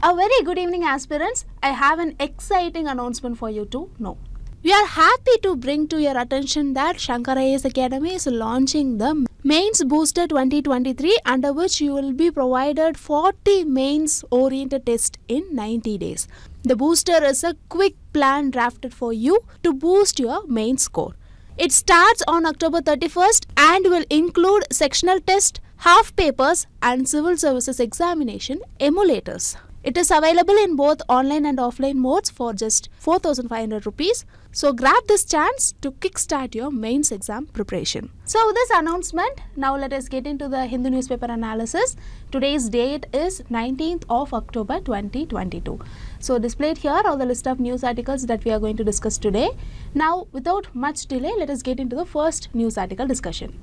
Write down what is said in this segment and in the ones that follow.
A very good evening, aspirants. I have an exciting announcement for you to know. We are happy to bring to your attention that Shankar IAS Academy is launching the Mains Booster 2023 under which you will be provided 40 mains oriented tests in 90 days. The booster is a quick plan drafted for you to boost your main score. It starts on October 31st and will include sectional test, half papers and civil services examination emulators. It is available in both online and offline modes for just 4500 rupees. So grab this chance to kickstart your mains exam preparation. So with this announcement, now let us get into the Hindu newspaper analysis. Today's date is 19th of October 2022. So displayed here are the list of news articles that we are going to discuss today. Now without much delay, let us get into the first news article discussion.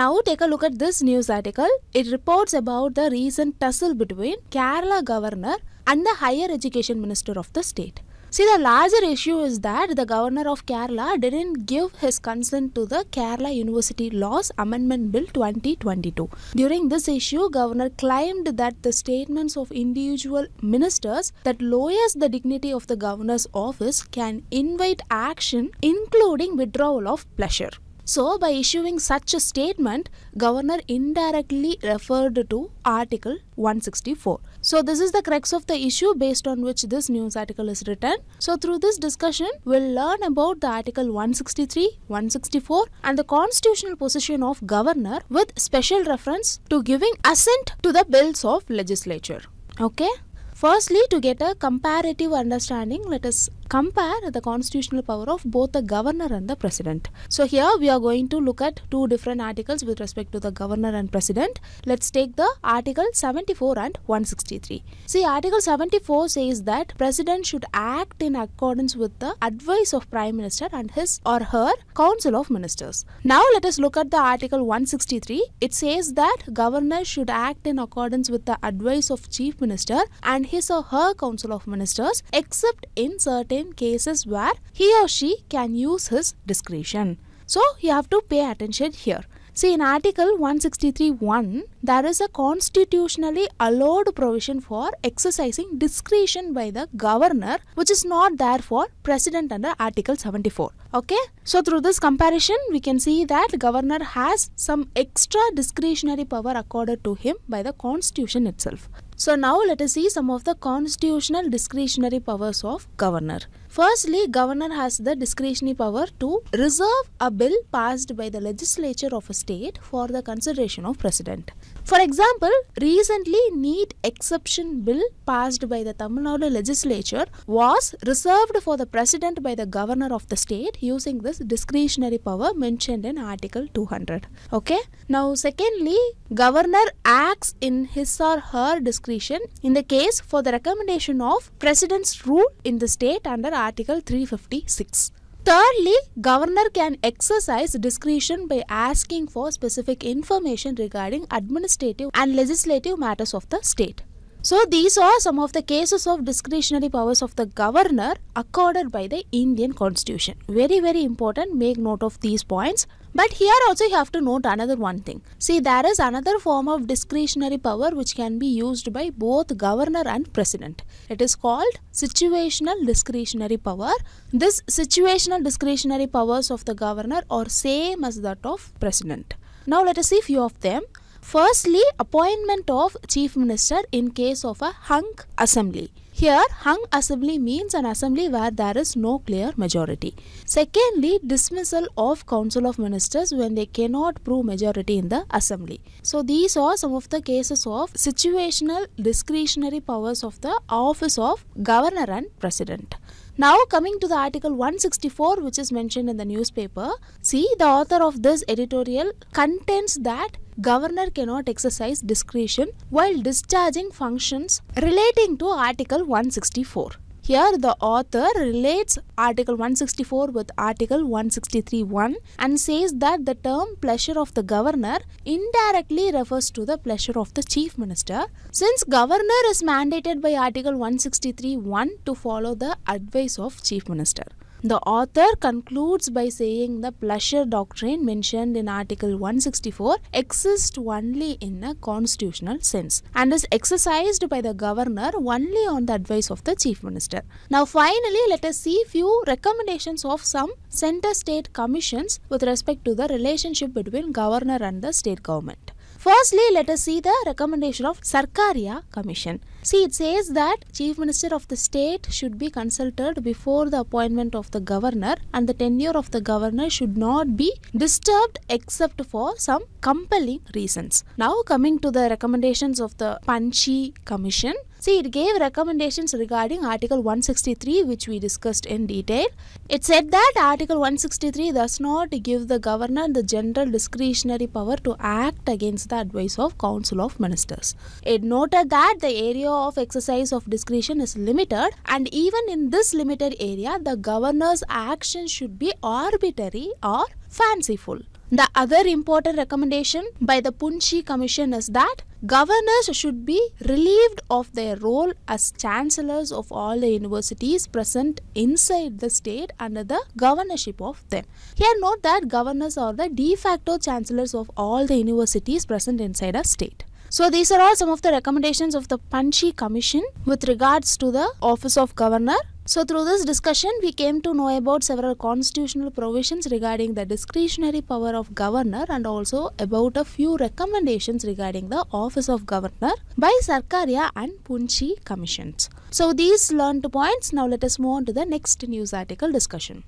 Now take a look at this news article. It reports about the recent tussle between Kerala governor and the higher education minister of the state. See, the larger issue is that the governor of Kerala didn't give his consent to the Kerala University Laws Amendment Bill 2022. During this issue, governor claimed that the statements of individual ministers that lowers the dignity of the governor's office can invite action, including withdrawal of pleasure. So, by issuing such a statement, governor indirectly referred to Article 164. So, this is the crux of the issue based on which this news article is written. So, through this discussion, we'll learn about the Article 163, 164 and the constitutional position of governor with special reference to giving assent to the bills of legislature. Okay. Firstly, to get a comparative understanding, let us compare the constitutional power of both the governor and the president. So here we are going to look at two different articles with respect to the governor and president. Let's take the article 74 and 163. See article 74 says that president should act in accordance with the advice of prime minister and his or her council of ministers. Now let us look at the article 163. It says that governor should act in accordance with the advice of chief minister and his or her council of ministers except in certain cases where he or she can use his discretion. So you have to pay attention here. See in article 163.1 there is a constitutionally allowed provision for exercising discretion by the governor which is not there for president under article 74 okay so through this comparison we can see that governor has some extra discretionary power accorded to him by the constitution itself so now let us see some of the constitutional discretionary powers of governor. Firstly, governor has the discretionary power to reserve a bill passed by the legislature of a state for the consideration of president. For example, recently NEET exception bill passed by the Tamil Nadu legislature was reserved for the president by the governor of the state using this discretionary power mentioned in article 200. Okay. Now secondly, governor acts in his or her discretion in the case for the recommendation of president's rule in the state under article 356. Thirdly, governor can exercise discretion by asking for specific information regarding administrative and legislative matters of the state. So these are some of the cases of discretionary powers of the governor accorded by the Indian constitution. Very very important make note of these points. But here also you have to note another one thing. See there is another form of discretionary power which can be used by both governor and president. It is called situational discretionary power. This situational discretionary powers of the governor are same as that of president. Now let us see few of them. Firstly, appointment of chief minister in case of a hung assembly. Here, hung assembly means an assembly where there is no clear majority. Secondly, dismissal of council of ministers when they cannot prove majority in the assembly. So, these are some of the cases of situational discretionary powers of the office of governor and president. Now coming to the article 164 which is mentioned in the newspaper, see the author of this editorial contends that governor cannot exercise discretion while discharging functions relating to article 164. Here the author relates article 164 with article 163.1 and says that the term pleasure of the governor indirectly refers to the pleasure of the chief minister since governor is mandated by article 163.1 to follow the advice of chief minister. The author concludes by saying the pleasure doctrine mentioned in Article 164 exists only in a constitutional sense and is exercised by the governor only on the advice of the chief minister. Now, finally, let us see few recommendations of some center state commissions with respect to the relationship between governor and the state government. Firstly, let us see the recommendation of Sarkaria Commission. See, it says that Chief Minister of the state should be consulted before the appointment of the governor and the tenure of the governor should not be disturbed except for some compelling reasons. Now, coming to the recommendations of the Punchhi Commission. See, it gave recommendations regarding Article 163, which we discussed in detail. It said that Article 163 does not give the governor the general discretionary power to act against the advice of Council of Ministers. It noted that the area of exercise of discretion is limited, and even in this limited area, the governor's action should be arbitrary or fanciful. The other important recommendation by the Punchhi Commission is that governors should be relieved of their role as chancellors of all the universities present inside the state under the governorship of them. Here note that governors are the de facto chancellors of all the universities present inside a state. So these are all some of the recommendations of the Punchhi Commission with regards to the office of governor. So through this discussion we came to know about several constitutional provisions regarding the discretionary power of governor and also about a few recommendations regarding the office of governor by Sarkaria and Punchhi commissions. So these learned points now let us move on to the next news article discussion.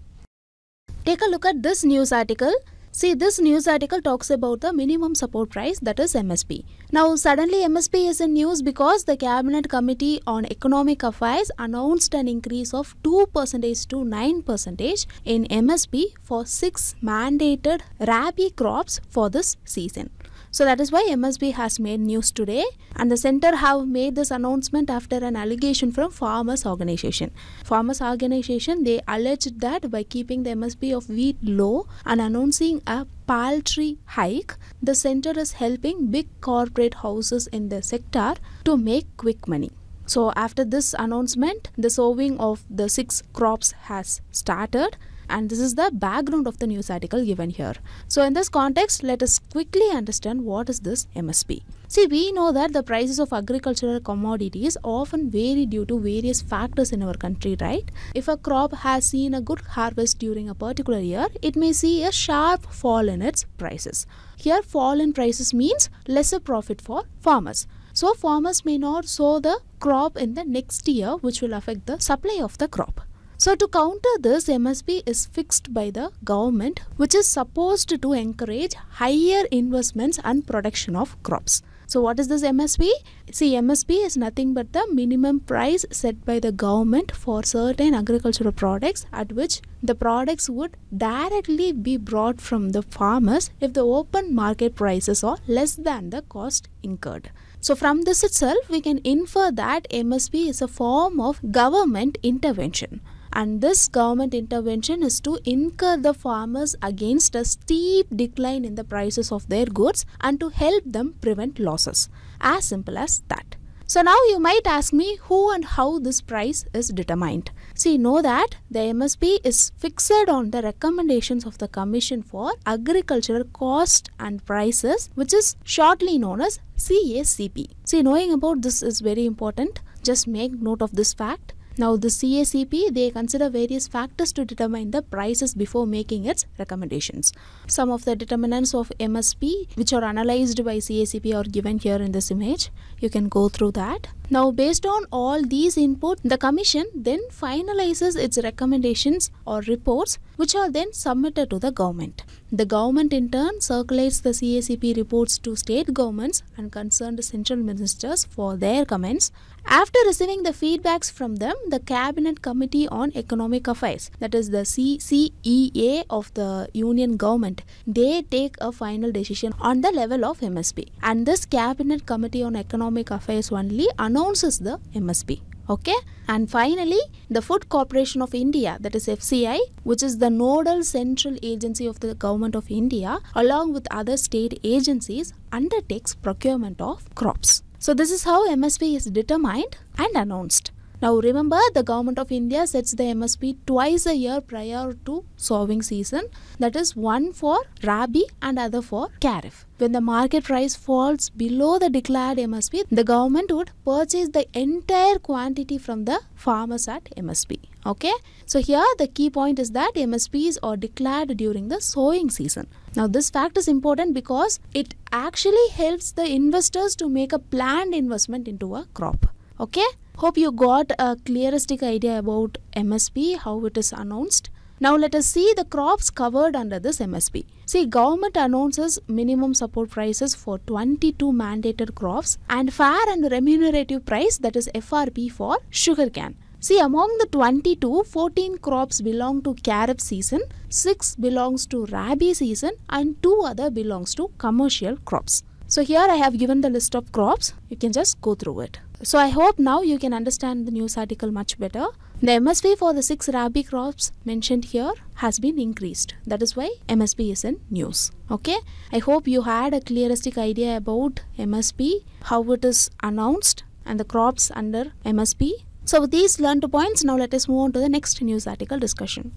Take a look at this news article See, this news article talks about the minimum support price that is MSP. Now, suddenly MSP is in news because the Cabinet Committee on Economic Affairs announced an increase of 2% to 9% in MSP for six mandated rabi crops for this season. So that is why MSP has made news today and the center have made this announcement after an allegation from farmers organization. Farmers organization they alleged that by keeping the MSP of wheat low and announcing a paltry hike, the center is helping big corporate houses in the sector to make quick money. So after this announcement, the sowing of the six crops has started and this is the background of the news article given here. So in this context, let us quickly understand what is this MSP. See, we know that the prices of agricultural commodities often vary due to various factors in our country, right? If a crop has seen a good harvest during a particular year, it may see a sharp fall in its prices. Here, fall in prices means lesser profit for farmers. So, farmers may not sow the crop in the next year, which will affect the supply of the crop. So to counter this, MSP is fixed by the government which is supposed to encourage higher investments and production of crops. So what is this MSP? See MSP is nothing but the minimum price set by the government for certain agricultural products at which the products would directly be brought from the farmers if the open market prices are less than the cost incurred. So from this itself we can infer that MSP is a form of government intervention and this government intervention is to incur the farmers against a steep decline in the prices of their goods and to help them prevent losses. As simple as that. So now you might ask me who and how this price is determined. See, know that the MSP is fixed on the recommendations of the Commission for Agricultural Cost and Prices, which is shortly known as CACP. See, knowing about this is very important. Just make note of this fact. Now the CACP they consider various factors to determine the prices before making its recommendations. Some of the determinants of MSP which are analyzed by CACP are given here in this image. You can go through that. Now based on all these input the commission then finalizes its recommendations or reports which are then submitted to the government. The government in turn circulates the CACP reports to state governments and concerned central ministers for their comments. After receiving the feedbacks from them, the Cabinet Committee on Economic Affairs, that is the CCEA of the Union Government, they take a final decision on the level of MSP. And this Cabinet Committee on Economic Affairs only announces the MSP okay? And finally the food corporation of india that is fci which is the nodal central agency of the government of india along with other state agencies undertakes procurement of crops. So this is how msp is determined and announced Now remember the government of India sets the MSP twice a year prior to sowing season that is one for Rabi and other for Kharif. When the market price falls below the declared MSP, the government would purchase the entire quantity from the farmers at MSP. Okay, so here the key point is that MSPs are declared during the sowing season. Now, this fact is important because it actually helps the investors to make a planned investment into a crop. Okay, hope you got a clearistic idea about MSP, how it is announced. Now let us see the crops covered under this MSP. See, government announces minimum support prices for 22 mandated crops and fair and remunerative price that is FRP for sugarcane. See, among the 22, 14 crops belong to Kharif season, 6 belongs to Rabi season and 2 other belongs to commercial crops. So here I have given the list of crops. You can just go through it. So I hope now you can understand the news article much better. The MSP for the 6 Rabi crops mentioned here has been increased. That is why MSP is in news. Okay. I hope you had a clearistic idea about MSP, how it is announced and the crops under MSP. So with these learned points, now let us move on to the next news article discussion.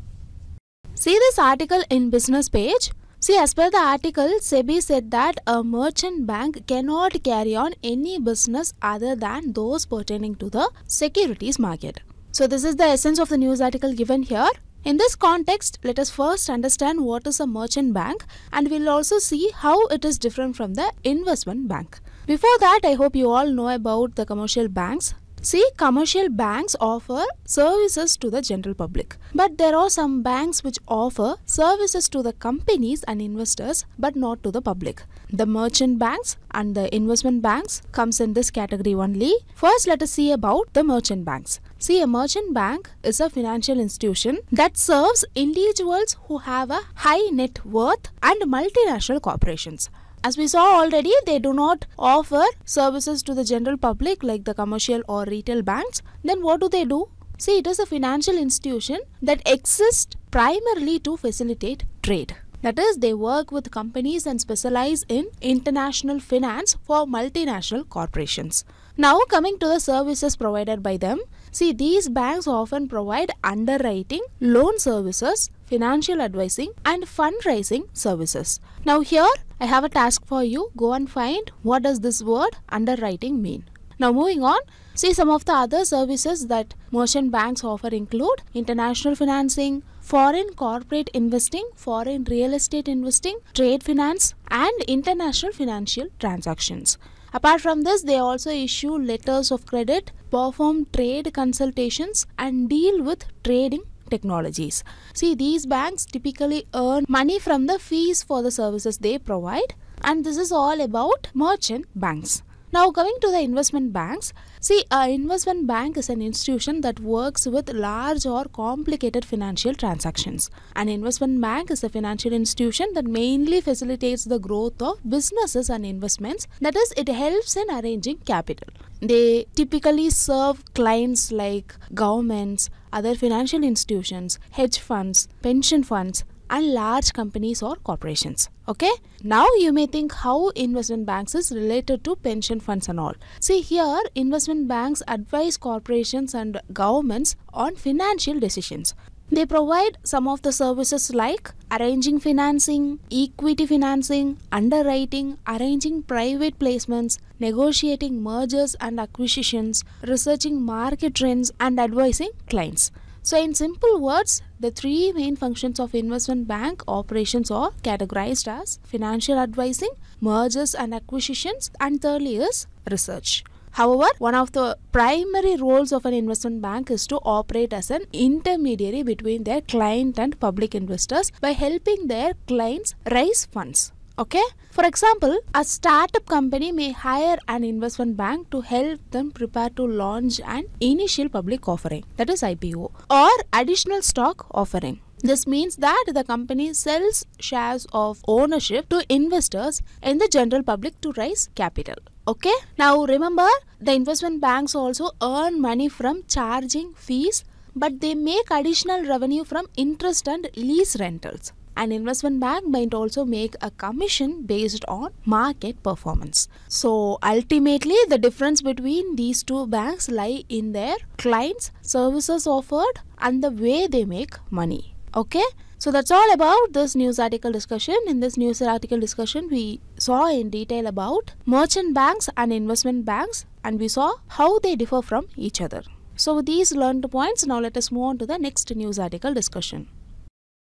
See this article in business page. See, as per the article, SEBI said that a merchant bank cannot carry on any business other than those pertaining to the securities market. So, this is the essence of the news article given here. In this context, let us first understand what is a merchant bank and we'll also see how it is different from the investment bank. Before that, I hope you all know about the commercial banks See, commercial banks offer services to the general public. But there are some banks which offer services to the companies and investors but not to the public. The merchant banks and the investment banks comes in this category only. First, let us see about the merchant banks. See, a merchant bank is a financial institution that serves individuals who have a high net worth and multinational corporations. As we saw already, they do not offer services to the general public like the commercial or retail banks. Then what do they do? See, it is a financial institution that exists primarily to facilitate trade. That is, they work with companies and specialize in international finance for multinational corporations. Now, coming to the services provided by them, see, these banks often provide underwriting, loan services, financial advising, and fundraising services. Now, here I have a task for you. Go and find what does this word underwriting mean. Now, moving on, see some of the other services that merchant banks offer include international financing, foreign corporate investing, foreign real estate investing, trade finance, and international financial transactions. Apart from this, they also issue letters of credit, perform trade consultations, and deal with trading technologies. See, these banks typically earn money from the fees for the services they provide, and this is all about merchant banks. Now, coming to the investment banks, see, an investment bank is an institution that works with large or complicated financial transactions. An investment bank is a financial institution that mainly facilitates the growth of businesses and investments, that is, it helps in arranging capital. They typically serve clients like governments, other financial institutions, hedge funds, pension funds, and large companies or corporations. Okay. Now you may think how investment banks is related to pension funds and all. See here, investment banks advise corporations and governments on financial decisions. They provide some of the services like arranging financing, equity financing, underwriting, arranging private placements, negotiating mergers and acquisitions, researching market trends, and advising clients. So, in simple words, the three main functions of investment bank operations are categorized as financial advising, mergers and acquisitions, and thirdly is research. However, one of the primary roles of an investment bank is to operate as an intermediary between their client and public investors by helping their clients raise funds. Okay. For example, a startup company may hire an investment bank to help them prepare to launch an initial public offering, that is IPO, or additional stock offering. This means that the company sells shares of ownership to investors in the general public to raise capital. Okay. Now remember, the investment banks also earn money from charging fees, but they make additional revenue from interest and lease rentals. An investment bank might also make a commission based on market performance. So ultimately, the difference between these two banks lie in their clients, services offered, and the way they make money. Okay? So that's all about this news article discussion. In this news article discussion, we saw in detail about merchant banks and investment banks and we saw how they differ from each other. So these learned points, now let us move on to the next news article discussion.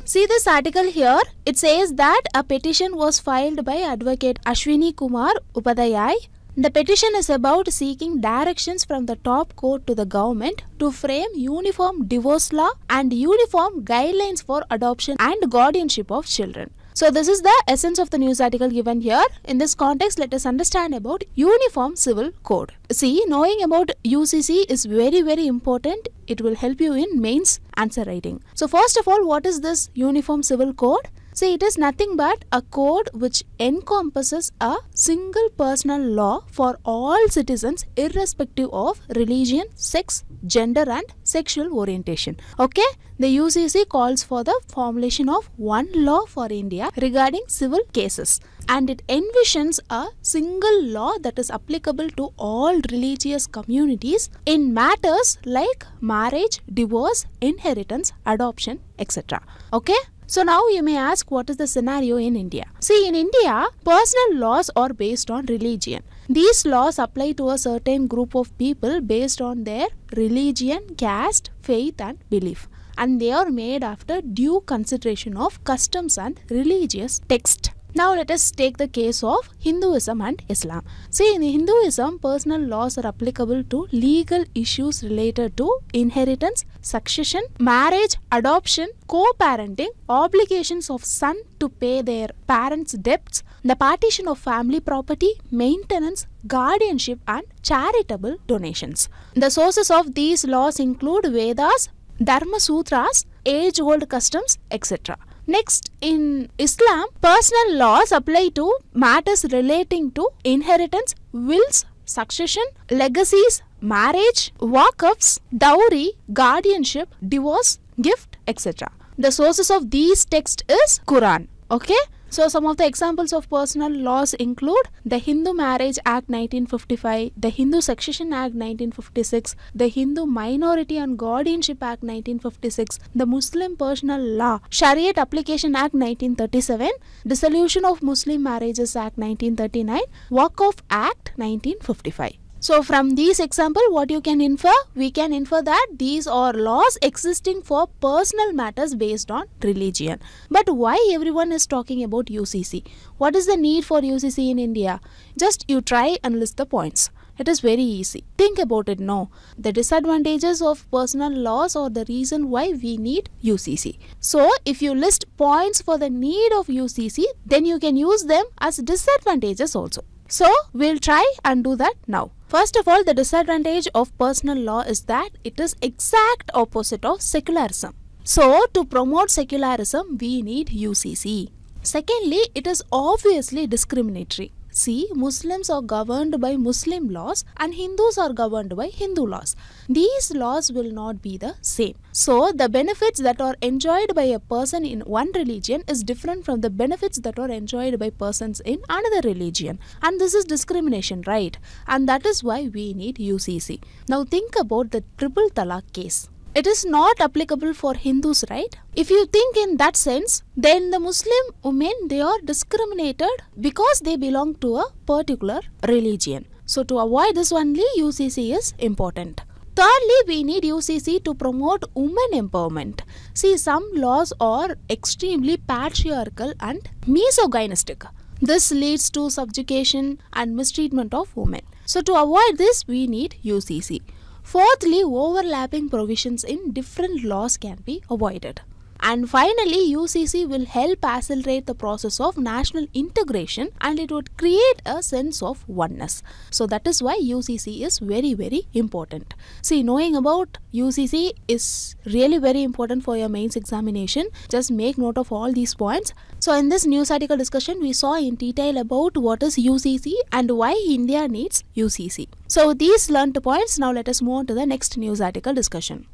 See this article here. It says that a petition was filed by advocate Ashwini Kumar Upadhyay. The petition is about seeking directions from the top court to the government to frame uniform divorce law and uniform guidelines for adoption and guardianship of children. So this is the essence of the news article given here. In this context, let us understand about Uniform Civil Code. See, knowing about UCC is very very important. It will help you in mains answer writing. So first of all, what is this Uniform Civil Code? See, it is nothing but a code which encompasses a single personal law for all citizens irrespective of religion, sex, gender and sexual orientation. Okay? The UCC calls for the formulation of one law for India regarding civil cases and it envisions a single law that is applicable to all religious communities in matters like marriage, divorce, inheritance, adoption, etc. Okay? So now you may ask what is the scenario in India? See in India, personal laws are based on religion. These laws apply to a certain group of people based on their religion, caste, faith and belief and they are made after due consideration of customs and religious text. Now let us take the case of Hinduism and Islam. See in Hinduism, personal laws are applicable to legal issues related to inheritance, succession, marriage, adoption, co-parenting, obligations of son to pay their parents' debts, the partition of family property, maintenance, guardianship and charitable donations. The sources of these laws include Vedas, Dharma Sutras, age-old customs, etc. Next, in Islam, personal laws apply to matters relating to inheritance, wills, succession, legacies, marriage, walk-ups, dowry, guardianship, divorce, gift, etc. The sources of these texts is Quran. Okay? So some of the examples of personal laws include the Hindu Marriage Act 1955, the Hindu Succession Act 1956, the Hindu Minority and Guardianship Act 1956, the Muslim Personal Law Shariat Application Act 1937, Dissolution of Muslim Marriages Act 1939, Waqf Act 1955. So from these example what you can infer? We can infer that these are laws existing for personal matters based on religion. But why everyone is talking about UCC? What is the need for UCC in India? Just you try and list the points. It is very easy. Think about it now. The disadvantages of personal laws are the reason why we need UCC. So, if you list points for the need of UCC, then you can use them as disadvantages also. So, we'll try and do that now. First of all, the disadvantage of personal law is that it is exact opposite of secularism. So, to promote secularism, we need UCC. Secondly, it is obviously discriminatory. See, Muslims are governed by Muslim laws and Hindus are governed by Hindu laws. These laws will not be the same. So, the benefits that are enjoyed by a person in one religion is different from the benefits that are enjoyed by persons in another religion. And this is discrimination, right? And that is why we need UCC. Now, think about the triple talaq case it is not applicable for Hindus, right? If you think in that sense, then the Muslim women they are discriminated because they belong to a particular religion. So to avoid this only UCC is important. Thirdly, we need UCC to promote women empowerment. See, some laws are extremely patriarchal and misogynistic. This leads to subjugation and mistreatment of women. So to avoid this, we need UCC. Fourthly, overlapping provisions in different laws can be avoided. And finally, UCC will help accelerate the process of national integration and it would create a sense of oneness. So that is why UCC is very very important. See, knowing about UCC is really very important for your mains examination. Just make note of all these points. So in this news article discussion, we saw in detail about what is UCC and why India needs UCC. So these learned points, now let us move on to the next news article discussion.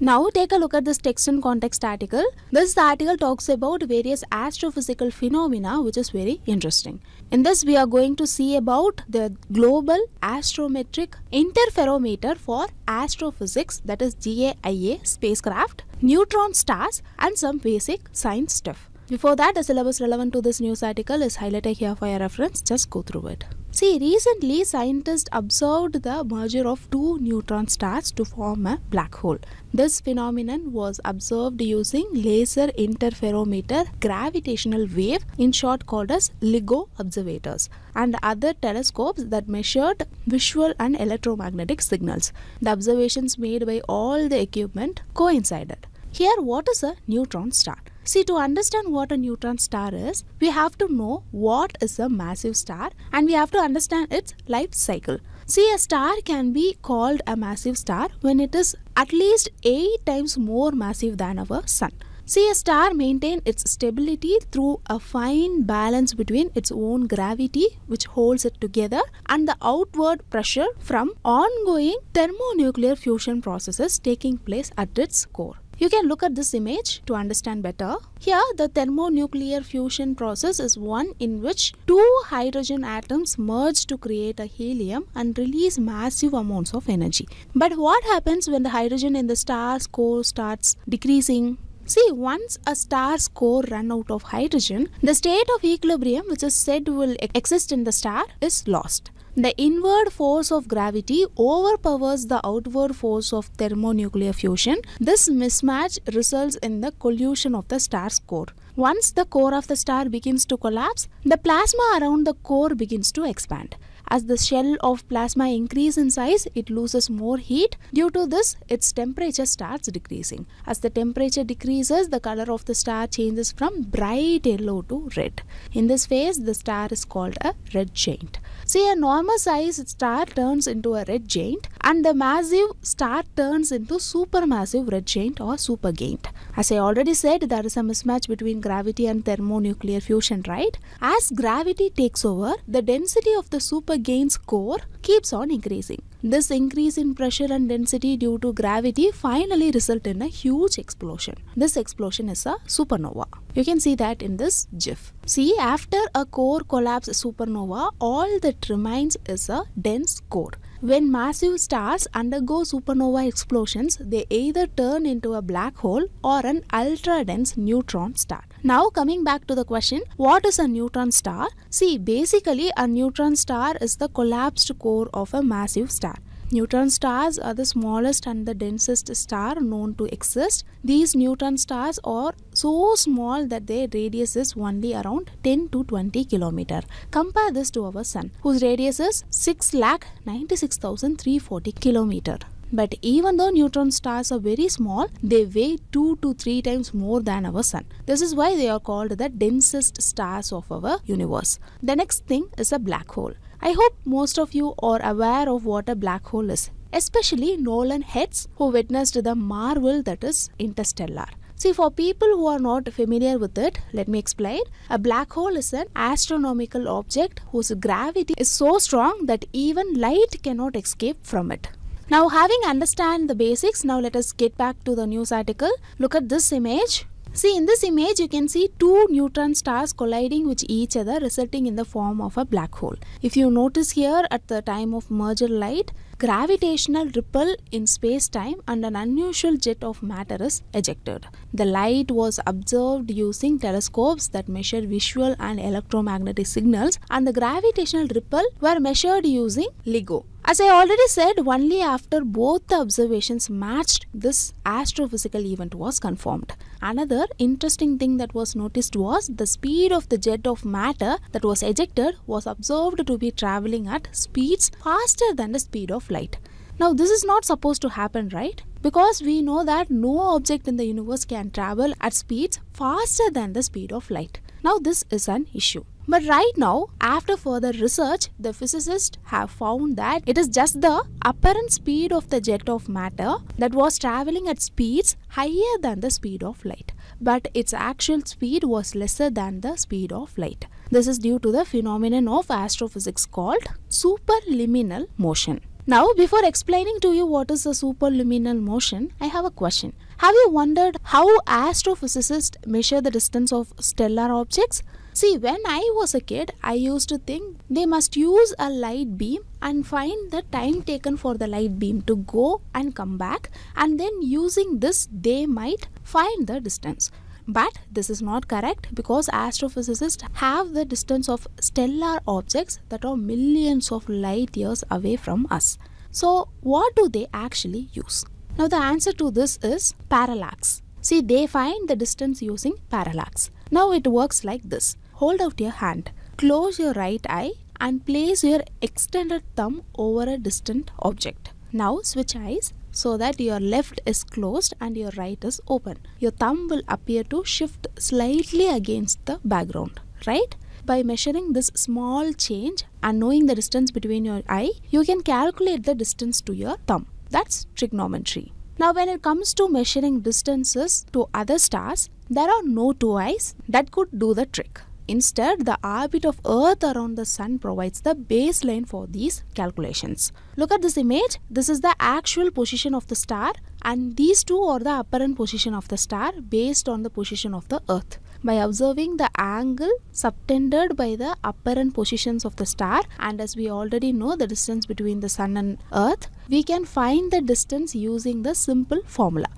Now take a look at this text and context article. This article talks about various astrophysical phenomena which is very interesting. In this we are going to see about the global astrometric interferometer for astrophysics that is GAIA spacecraft, neutron stars and some basic science stuff. Before that the syllabus relevant to this news article is highlighted here for your reference. Just go through it. See, recently scientists observed the merger of two neutron stars to form a black hole. This phenomenon was observed using laser interferometer gravitational wave, in short called as LIGO observators, and other telescopes that measured visual and electromagnetic signals. The observations made by all the equipment coincided. Here, what is a neutron star? See, to understand what a neutron star is, we have to know what is a massive star and we have to understand its life cycle. See, a star can be called a massive star when it is at least 8 times more massive than our sun. See, a star maintains its stability through a fine balance between its own gravity, which holds it together, and the outward pressure from ongoing thermonuclear fusion processes taking place at its core. You can look at this image to understand better. Here, the thermonuclear fusion process is one in which two hydrogen atoms merge to create a helium and release massive amounts of energy. But what happens when the hydrogen in the star's core starts decreasing? See, once a star's core run out of hydrogen, the state of equilibrium which is said will exist in the star is lost. The inward force of gravity overpowers the outward force of thermonuclear fusion. This mismatch results in the collision of the star's core. Once the core of the star begins to collapse, the plasma around the core begins to expand. As the shell of plasma increases in size, it loses more heat. Due to this, its temperature starts decreasing. As the temperature decreases, the color of the star changes from bright yellow to red. In this phase, the star is called a red giant. See, a normal size star turns into a red giant and the massive star turns into supermassive red giant or supergiant. As I already said, there is a mismatch between gravity and thermonuclear fusion, right? As gravity takes over, the density of the supergiant's core keeps on increasing. This increase in pressure and density due to gravity finally result in a huge explosion. This explosion is a supernova. You can see that in this GIF. See, after a core collapse supernova, all that remains is a dense core. When massive stars undergo supernova explosions, they either turn into a black hole or an ultra dense neutron star. Now, coming back to the question, what is a neutron star? See, basically, a neutron star is the collapsed core of a massive star. Neutron stars are the smallest and the densest star known to exist. These neutron stars are so small that their radius is only around 10 to 20 km. Compare this to our sun, whose radius is 6,96,340 km. But even though neutron stars are very small, they weigh 2 to 3 times more than our sun. This is why they are called the densest stars of our universe. The next thing is a black hole. I hope most of you are aware of what a black hole is, especially Nolan heads who witnessed the marvel that is interstellar. See, for people who are not familiar with it, let me explain. A black hole is an astronomical object whose gravity is so strong that even light cannot escape from it. Now, having understand the basics, now let us get back to the news article. Look at this image. See in this image you can see two neutron stars colliding with each other resulting in the form of a black hole. If you notice here at the time of merger light, gravitational ripple in space-time and an unusual jet of matter is ejected. The light was observed using telescopes that measure visual and electromagnetic signals and the gravitational ripple were measured using LIGO. As I already said, only after both the observations matched, this astrophysical event was confirmed. Another interesting thing that was noticed was the speed of the jet of matter that was ejected was observed to be traveling at speeds faster than the speed of light. Now, this is not supposed to happen, right? Because we know that no object in the universe can travel at speeds faster than the speed of light. Now, this is an issue. But right now, after further research, the physicists have found that it is just the apparent speed of the jet of matter that was traveling at speeds higher than the speed of light. But its actual speed was lesser than the speed of light. This is due to the phenomenon of astrophysics called superluminal motion. Now, before explaining to you what is the superluminal motion, I have a question. Have you wondered how astrophysicists measure the distance of stellar objects? See, when I was a kid, I used to think they must use a light beam and find the time taken for the light beam to go and come back, and then using this, they might find the distance. But this is not correct because astrophysicists have the distance of stellar objects that are millions of light years away from us. So, what do they actually use? Now, the answer to this is parallax. See, they find the distance using parallax. Now, it works like this hold out your hand, close your right eye, and place your extended thumb over a distant object. Now, switch eyes so that your left is closed and your right is open. Your thumb will appear to shift slightly against the background, right? By measuring this small change and knowing the distance between your eye, you can calculate the distance to your thumb. That's trigonometry. Now, when it comes to measuring distances to other stars, there are no two eyes that could do the trick. Instead, the orbit of Earth around the Sun provides the baseline for these calculations. Look at this image. This is the actual position of the star and these two are the apparent position of the star based on the position of the Earth. By observing the angle subtended by the apparent positions of the star and as we already know the distance between the Sun and Earth, we can find the distance using the simple formula.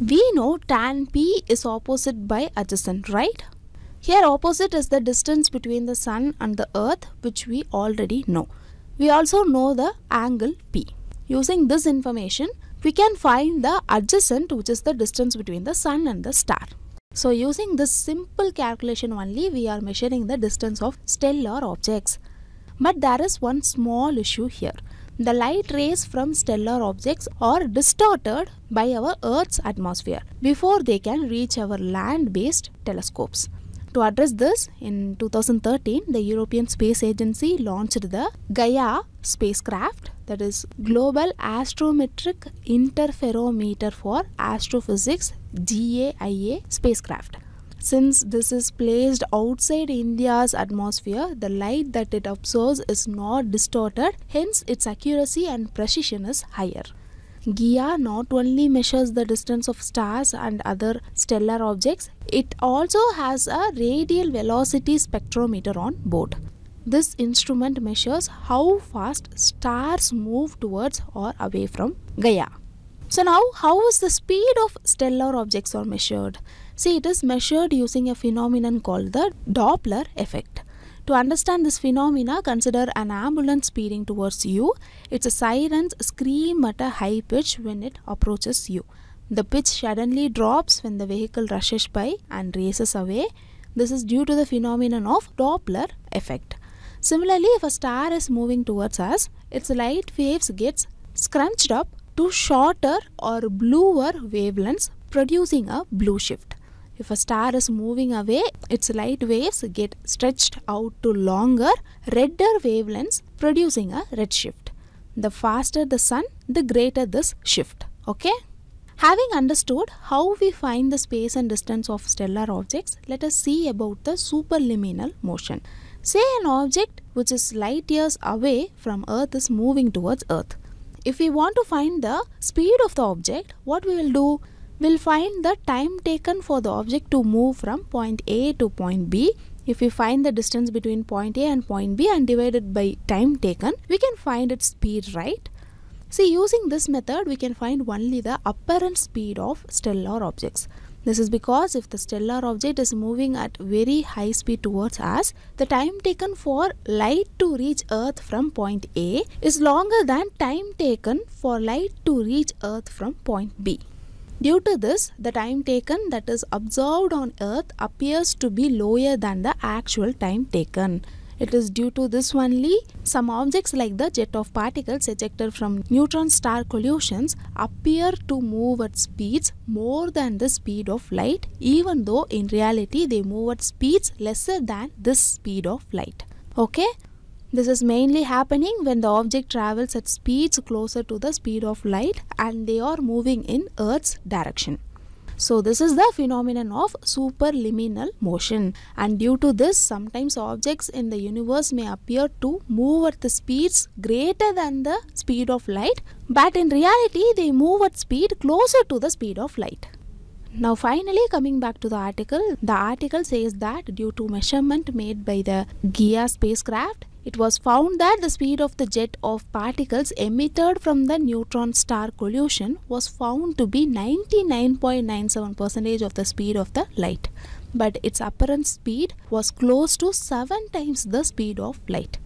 We know tan P is opposite by adjacent, right? Here opposite is the distance between the sun and the earth which we already know. We also know the angle P. Using this information, we can find the adjacent which is the distance between the sun and the star. So using this simple calculation only, we are measuring the distance of stellar objects. But there is one small issue here. The light rays from stellar objects are distorted by our Earth's atmosphere before they can reach our land-based telescopes. To address this, in 2013, the European Space Agency launched the Gaia spacecraft, that is Global Astrometric Interferometer for Astrophysics GAIA spacecraft. Since this is placed outside India's atmosphere, the light that it absorbs is not distorted, hence its accuracy and precision is higher. Gaia not only measures the distance of stars and other stellar objects, it also has a radial velocity spectrometer on board. This instrument measures how fast stars move towards or away from Gaia. So now how is the speed of stellar objects are measured? See it is measured using a phenomenon called the Doppler effect. To understand this phenomena, consider an ambulance speeding towards you. Its a sirens scream at a high pitch when it approaches you. The pitch suddenly drops when the vehicle rushes by and races away. This is due to the phenomenon of Doppler effect. Similarly, if a star is moving towards us, its light waves gets scrunched up to shorter or bluer wavelengths producing a blue shift. If a star is moving away, its light waves get stretched out to longer, redder wavelengths producing a redshift. The faster the sun, the greater this shift. Okay? Having understood how we find the space and distance of stellar objects, let us see about the superluminal motion. Say an object which is light years away from Earth is moving towards Earth. If we want to find the speed of the object, what we will do? We'll find the time taken for the object to move from point A to point B. If we find the distance between point A and point B and divide it by time taken, we can find its speed, right? See, using this method, we can find only the apparent speed of stellar objects. This is because if the stellar object is moving at very high speed towards us, the time taken for light to reach Earth from point A is longer than time taken for light to reach Earth from point B. Due to this, the time taken that is observed on Earth appears to be lower than the actual time taken. It is due to this only some objects like the jet of particles ejected from neutron star collisions appear to move at speeds more than the speed of light even though in reality they move at speeds lesser than this speed of light. Okay. This is mainly happening when the object travels at speeds closer to the speed of light and they are moving in Earth's direction. So, this is the phenomenon of superluminal motion, and due to this, sometimes objects in the universe may appear to move at the speeds greater than the speed of light, but in reality, they move at speed closer to the speed of light. Now, finally, coming back to the article, the article says that due to measurement made by the Gaia spacecraft, it was found that the speed of the jet of particles emitted from the neutron star collision was found to be 99.97% of the speed of the light, but its apparent speed was close to 7 times the speed of light.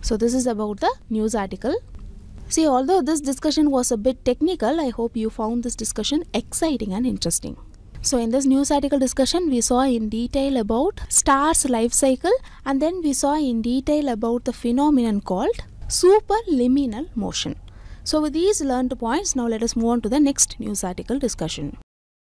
So, this is about the news article. See, although this discussion was a bit technical, I hope you found this discussion exciting and interesting. So, in this news article discussion, we saw in detail about stars' life cycle and then we saw in detail about the phenomenon called superluminal motion. So, with these learned points, now let us move on to the next news article discussion.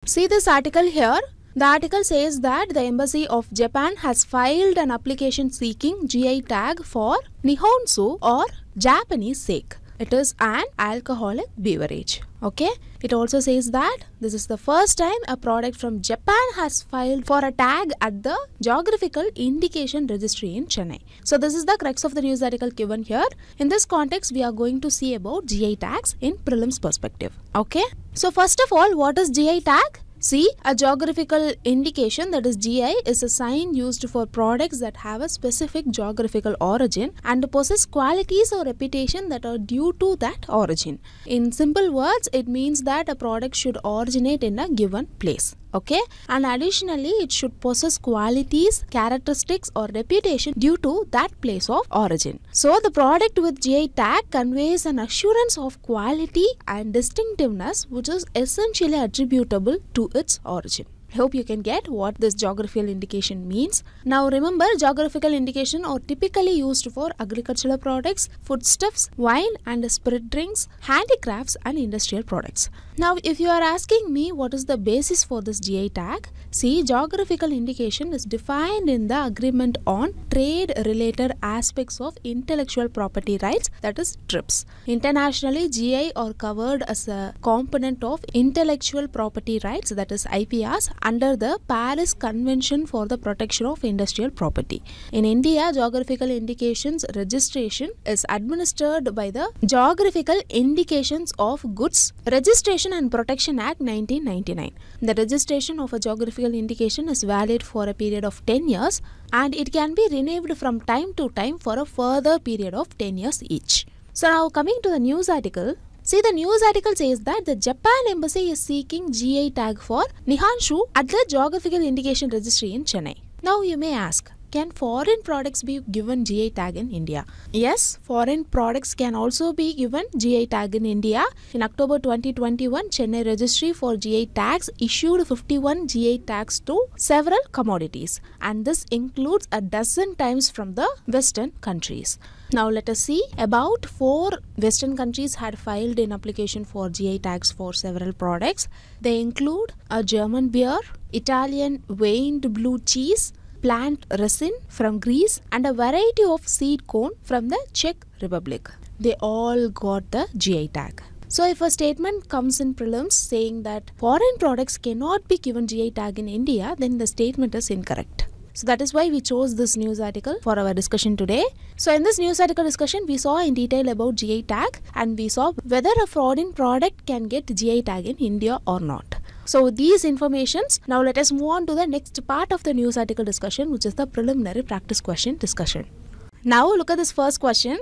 See this article here. The article says that the Embassy of Japan has filed an application seeking GI tag for Nihonshu or Japanese sake. It is an alcoholic beverage. Okay. It also says that this is the first time a product from Japan has filed for a tag at the Geographical Indication Registry in Chennai. So this is the crux of the news article given here. In this context, we are going to see about GI tags in prelims perspective. Okay. So first of all, what is GI tag? See, a geographical indication that is GI is a sign used for products that have a specific geographical origin and possess qualities or reputation that are due to that origin. In simple words, it means that a product should originate in a given place okay and additionally it should possess qualities characteristics or reputation due to that place of origin so the product with gi tag conveys an assurance of quality and distinctiveness which is essentially attributable to its origin hope you can get what this geographical indication means. Now remember geographical indication are typically used for agricultural products, foodstuffs, wine and spirit drinks, handicrafts and industrial products. Now if you are asking me what is the basis for this GI tag, see geographical indication is defined in the agreement on trade related aspects of intellectual property rights that is TRIPS. Internationally GI are covered as a component of intellectual property rights that is IPRs under the Paris Convention for the Protection of Industrial Property. In India, geographical indications registration is administered by the Geographical Indications of Goods Registration and Protection Act 1999. The registration of a geographical indication is valid for a period of 10 years and it can be renewed from time to time for a further period of 10 years each. So now coming to the news article, See, the news article says that the Japan embassy is seeking GI tag for Nihonshu at the Geographical Indication Registry in Chennai. Now, you may ask, can foreign products be given GI tag in India? Yes, foreign products can also be given GI tag in India. In October 2021, Chennai Registry for GI tags issued 51 GI tags to several commodities, and this includes a dozen times from the Western countries. Now let us see about four western countries had filed an application for GI tags for several products. They include a German beer, Italian veined blue cheese, plant resin from Greece and a variety of seed corn from the Czech Republic. They all got the GI tag. So if a statement comes in prelims saying that foreign products cannot be given GI tag in India, then the statement is incorrect. So that is why we chose this news article for our discussion today. So in this news article discussion, we saw in detail about GI tag and we saw whether a foreign product can get GI tag in India or not. So these informations, now let us move on to the next part of the news article discussion, which is the preliminary practice question discussion. Now look at this first question.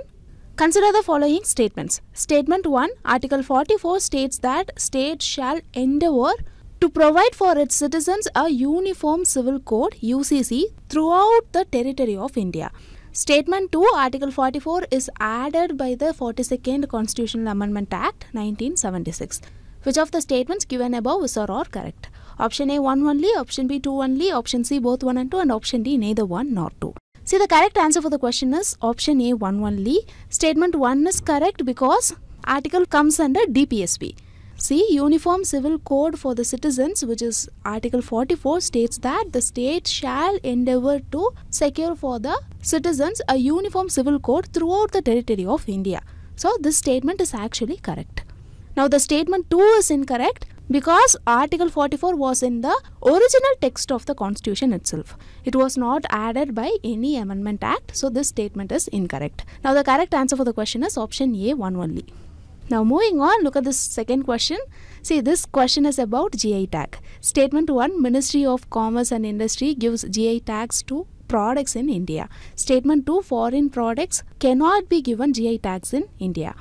Consider the following statements. Statement 1, Article 44 states that state shall endeavour to provide for its citizens a uniform civil code UCC throughout the territory of India. Statement 2 Article 44 is added by the 42nd Constitutional Amendment Act 1976. Which of the statements given above is or are correct? Option A 1 only, option B 2 only, option C both 1 and 2 and option D neither 1 nor 2. See the correct answer for the question is option A 1 only. Statement 1 is correct because article comes under DPSP. See, Uniform Civil Code for the Citizens, which is Article 44, states that the state shall endeavour to secure for the citizens a uniform civil code throughout the territory of India. So, this statement is actually correct. Now, the statement 2 is incorrect because Article 44 was in the original text of the Constitution itself. It was not added by any amendment act, so this statement is incorrect. Now, the correct answer for the question is option A, one only. Now, moving on, look at this second question. See, this question is about GI tag. Statement 1 Ministry of Commerce and Industry gives GI tags to products in India. Statement 2 Foreign products cannot be given GI tags in India.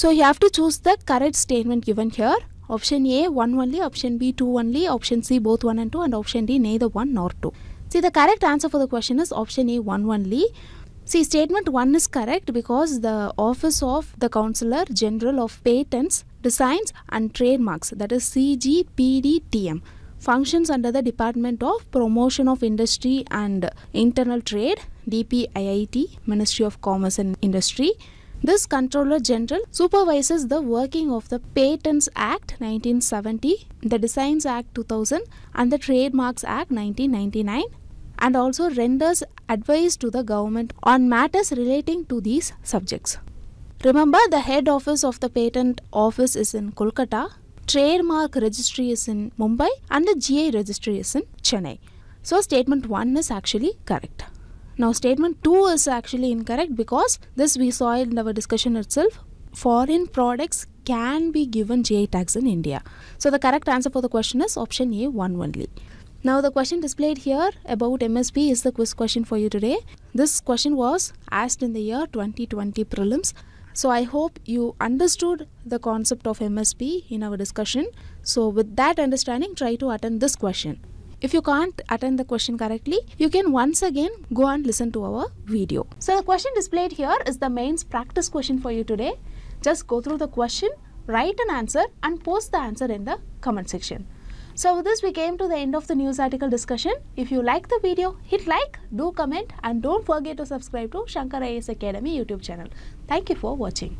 So, you have to choose the correct statement given here. Option A 1 only, option B 2 only, option C both 1 and 2, and option D neither 1 nor 2. See, the correct answer for the question is option A 1 only. See, statement 1 is correct because the Office of the Controller General of Patents, Designs and Trademarks, that is CGPDTM, functions under the Department of Promotion of Industry and Internal Trade, DPIIT, Ministry of Commerce and Industry. This Controller General supervises the working of the Patents Act 1970, the Designs Act 2000, and the Trademarks Act 1999 and also renders advice to the government on matters relating to these subjects. Remember, the head office of the patent office is in Kolkata, trademark registry is in Mumbai, and the GI registry is in Chennai. So, statement 1 is actually correct. Now, statement 2 is actually incorrect because this we saw in our discussion itself. Foreign products can be given GI tags in India. So, the correct answer for the question is option A 1 only. Now the question displayed here about MSP is the quiz question for you today. This question was asked in the year 2020 prelims. So I hope you understood the concept of MSP in our discussion. So with that understanding try to attend this question. If you can't attend the question correctly, you can once again go and listen to our video. So the question displayed here is the mains practice question for you today. Just go through the question, write an answer and post the answer in the comment section. So with this we came to the end of the news article discussion. If you like the video, hit like, do comment and don't forget to subscribe to Shankar IAS Academy YouTube channel. Thank you for watching.